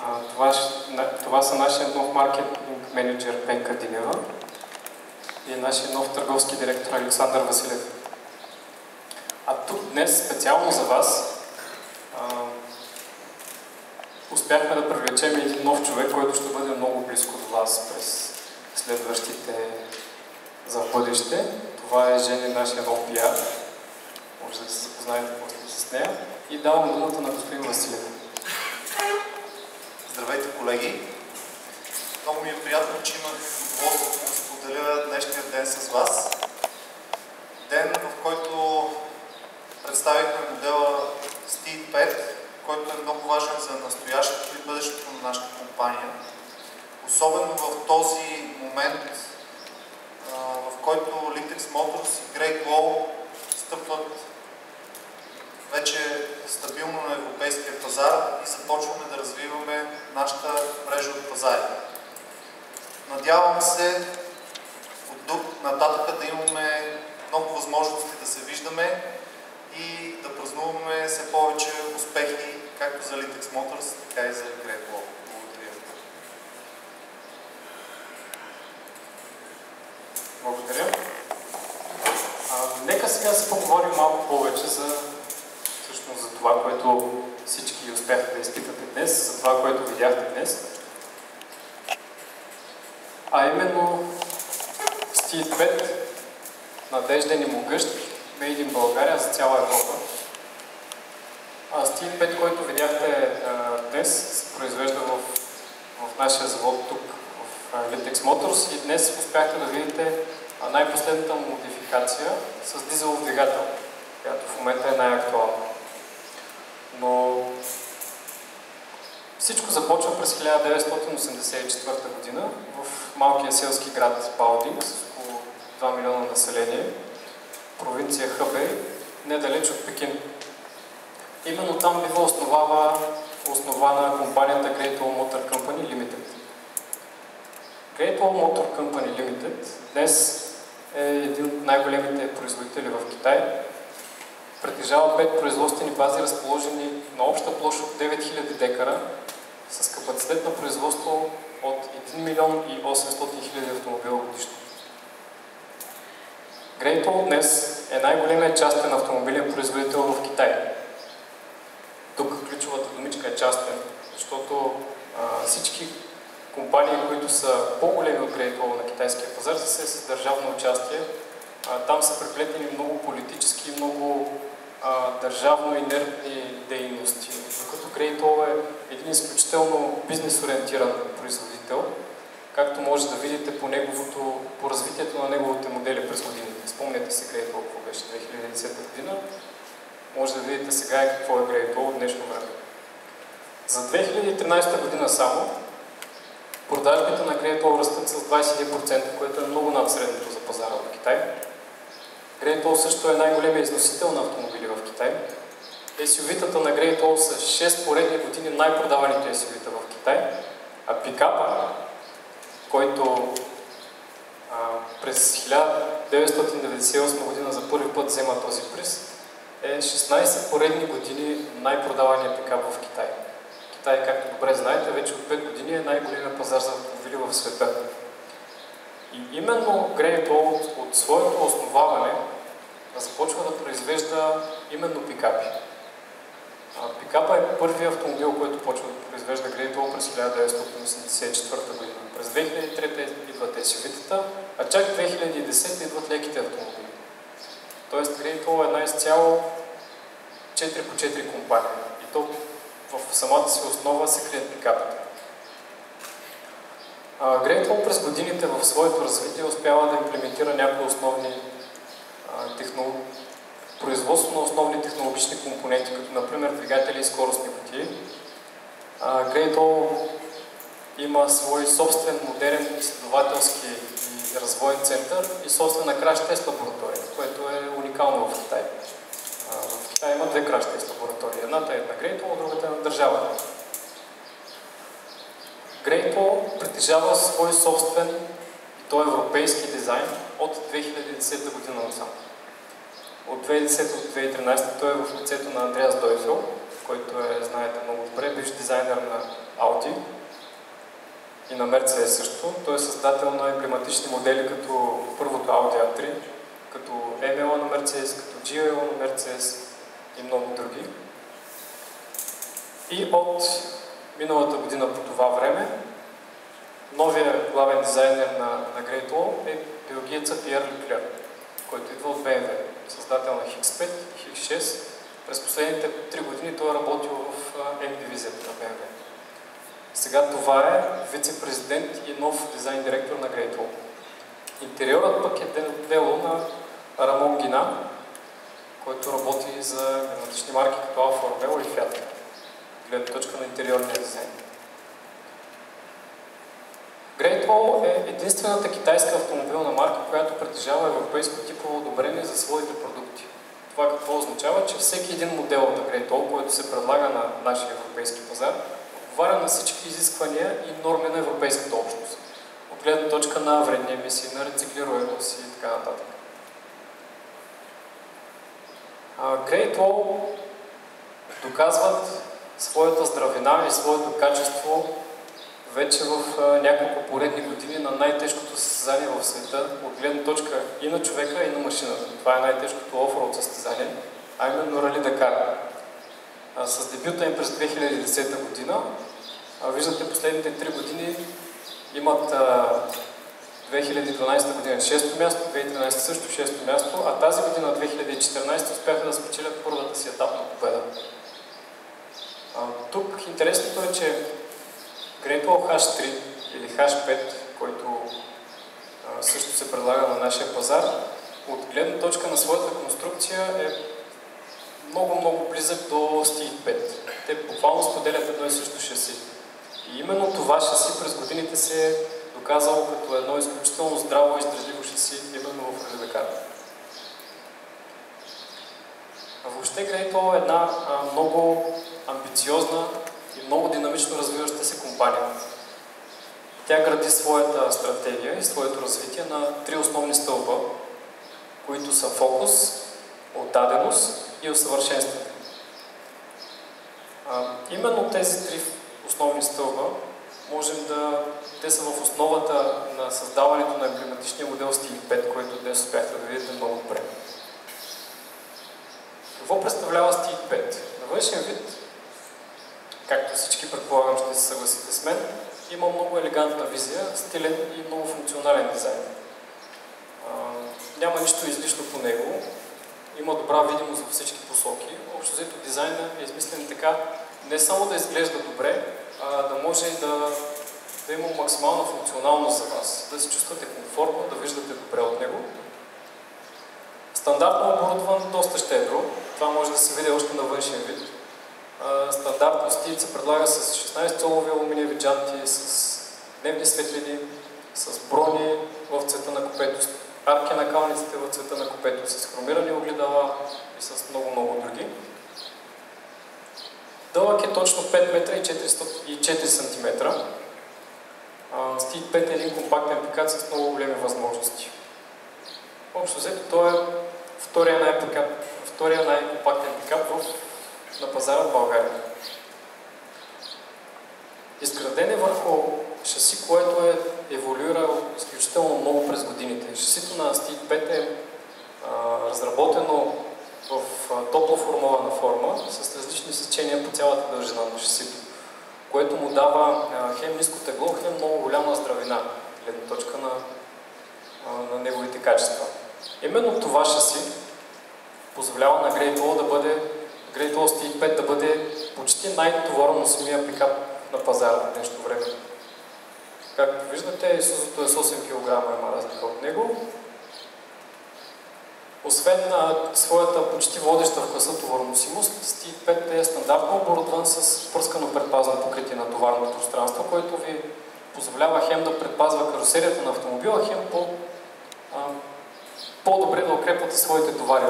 Това, това са нашия нов маркетинг менеджер Пенка Динева и нашия нов търговски директор Александър Василев. А тук днес специално за вас а, успяхме да привлечем един нов човек, който ще бъде много близко до вас през следващите за бъдеще. Това е Жени, нашия нов пиар. Може да се запознаете после с нея. И давам думата на господин Василев. Здравейте, колеги! Много ми е приятно, че имах удоволствието да споделя днешния ден с вас. Ден, в който представихме модела Steed 5, който е много важен за настоящето и бъдещето на нашата компания. Особено в този момент, в който Litex Motors и Great Wall стъпват вече стабилно на европейския пазар и започваме да развиваме нашата мрежа от пазари. Надявам се от тук нататък да имаме много възможности да се виждаме и да празнуваме все повече успехи, както за Litex Motors, така и за Great. Благодаря. Благодаря. А, нека сега се поговорим малко повече за това, което всички успяхте да изпитате днес, за това, което видяхте днес. А именно Стит 5, надежден и могъщ, Made in България за цяла Европа. А Стит 5, който видяхте а, днес, се произвежда в, в нашия завод тук, в Litex Motors и днес успяхте да видите най-последната модификация с дизелов двигател, която в момента е най-актуална. Но всичко започва през 1984 година в малкия селски град Балдинг с около 2 милиона население, провинция Хъбей, недалеч от Пекин. Именно там бива основава, основана компанията Great Wall Motor Company Limited. Great Wall Motor Company Limited днес е един от най-големите производители в Китай. Притежава 5 производствени бази, разположени на обща площ от 9000 декара, с капацитет на производство от 1 милион и 800 хиляди автомобила годишно. Great днес е най-големият частен автомобилен производител в Китай. Тук ключовата думичка е частен, защото а, всички компании, които са по-големи от Great на китайския пазар, са с държавно участие. Там са преплетени много политически, много а, държавно инертни дейности, докато Wall е един изключително бизнес-ориентиран производител, както може да видите по, неговото, по развитието на неговите модели през годините. Спомняте Great Wall, какво беше 2010 година. Може да видите сега и какво е Wall от днешно време. За 2013 година само продажбите на Wall растат с 21%, което е много над средното за пазара в Китай. Great Wall също е най-големият износител на автомобили в Китай. SUV-тата на Great Wall са 6 поредни години най-продаваните SUV-та в Китай, а пикапа, който а, през 1998 година за първи път взема този приз, е 16 поредни години най-продавания пикап в Китай. Китай, както добре знаете, вече от 5 години е най-големият пазар за автомобили в света. И именно Wall от, своето основаване започва да произвежда именно пикапи. Пикапа е първият автомобил, който почва да произвежда Wall през 1984 година. През 2003 идват SUV-тата, а чак 2010 идват леките автомобили. Тоест Wall е една изцяло 4 по 4 компания. И то в самата си основа се крият пикапите. Wall през годините в своето развитие успява да имплементира някои основни технологии, производство на основни технологични компоненти, като например двигатели и скоростни. Great Wall има свой собствен модерен изследователски и развоен център и собствена краш тест лаборатория, което е уникално в Китай. В Китай има две краш тест лаборатории. Едната е на Wall, другата е на държавата. Wall притежава свой собствен и то европейски дизайн от 2010 година насам. От 2010 до 2013 той е в лицето на Андреас Дойфел, който е, знаете много добре, бивш дизайнер на Audi и на Mercedes също. Той е създател на емблематични модели като първото Audi A3, като ML на Mercedes, като GL на Mercedes и много други. И от миналата година по това време новия главен дизайнер на, на Great Wall е белгиеца Пьер Леклер, който идва от BMW, създател на X5 и X6. През последните три години той е работил в M дивизията на BMW. Сега това е вице-президент и нов дизайн директор на Great Wall. Интериорът пък е дело на Рамон Гина, който работи за различни марки като Alfa Romeo и Fiat. Гледна точка на интериорния дизайн. Great Wall е единствената китайска автомобилна марка, която притежава европейско типово одобрение за своите продукти. Това какво означава? Че всеки един модел на Great Wall, който се предлага на нашия европейски пазар, отговаря на всички изисквания и норми на европейската общност. От гледна точка на вредни емисии, на рециклируемост и така нататък. Great Wall доказват своята здравина и своето качество вече в няколко поредни години на най-тежкото състезание в света, от гледна точка и на човека, и на машината. Това е най-тежкото офроуд състезание, а именно Рали Дакар. С дебюта им през 2010 година, виждате последните 3 години имат 2012 година 6-то място, 2013 също 6-то място, а тази година 2014 успяха да спечелят първата си етапна победа. Тук интересното е, че Great Wall H3 или H5, който също се предлага на нашия пазар, от гледна точка на своята конструкция е много-много близък до Steed 5. Те буквално споделят едно и също шаси. И именно това шаси през годините се е доказало като едно изключително здраво и издръжливо шаси именно в Ралидакар. Въобще Wall е една а, много амбициозна и много динамично развиваща се компания. Тя гради своята стратегия и своето развитие на три основни стълба, които са фокус, отдаденост и усъвършенстване. Именно тези три основни стълба можем да... Те са в основата на създаването на емблематичния модел Steel 5, който днес успяхте да видите много добре. Какво представлява Steel 5? На външен вид както всички предполагам ще се съгласите с мен, има много елегантна визия, стилен и много функционален дизайн. Няма нищо излишно по него, има добра видимост във всички посоки. Общо взето дизайна е измислен така, не само да изглежда добре, а да може и да, да има максимална функционалност за вас, да се чувствате комфортно, да виждате добре от него. Стандартно оборудван доста щедро, това може да се види още на външен вид стандартно стилът се предлага с 16-цолови алуминиеви джанти, с дневни светлини, с брони в цвета на купето, арки на калниците в цвета на купето, с хромирани огледала и с много-много други. Дълъг е точно 5 метра и 4 см. Стит 5 е един компактен пикат с много големи възможности. Общо взето той е втория най-компактен най пикап в на пазара в България. Изграден е върху шаси, което е еволюирало изключително много през годините. Шасито на Steed 5 е а, разработено в топло формована форма с различни сечения по цялата дължина на шасито, което му дава а, хем ниско тегло, хем много голяма здравина, гледна точка на, а, на неговите качества. Именно това шаси позволява на Wall да бъде Wall Steel 5 да бъде почти най-товарно самия пикап на пазара в днешно време. Както виждате, Исузото е с 8 кг, има разлика от него. Освен на своята почти водеща в класа товарносимост, Steel 5 е стандартно оборудван с пръскано предпазно покритие на товарното пространство, което ви позволява хем да предпазва карусерията на автомобила, хем по, по-добре да укрепвате своите товари.